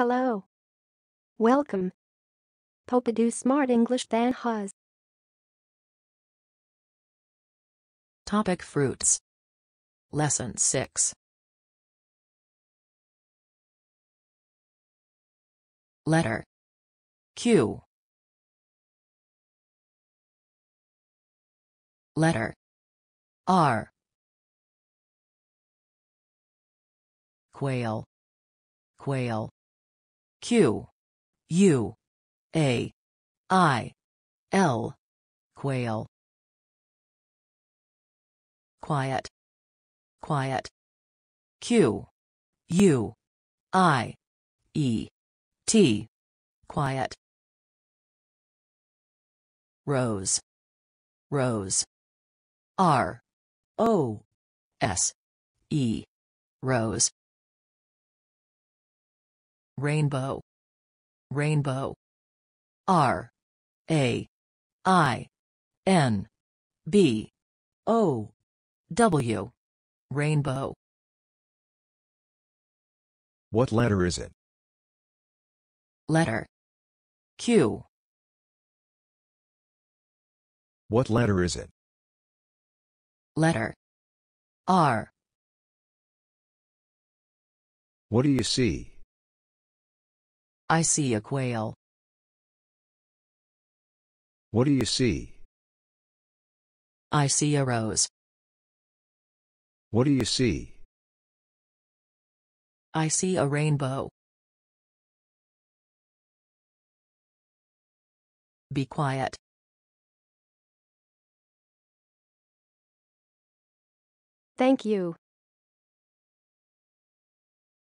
Hello. Welcome. PoPoDoo smart English Thanh Hà. Topic Fruits. Lesson 6. Letter Q. Letter R. Quail. Quail. Q. U. A. I. L. Quail. Quiet. Quiet. Q. U. I. E. T. Quiet. Rose. Rose. R. O. S. E. Rose. Rainbow. Rainbow. R. A. I. N. B. O. W. Rainbow. What letter is it? Letter. Q. What letter is it? Letter. R. What do you see? I see a quail. What do you see? I see a rose. What do you see? I see a rainbow. Be quiet.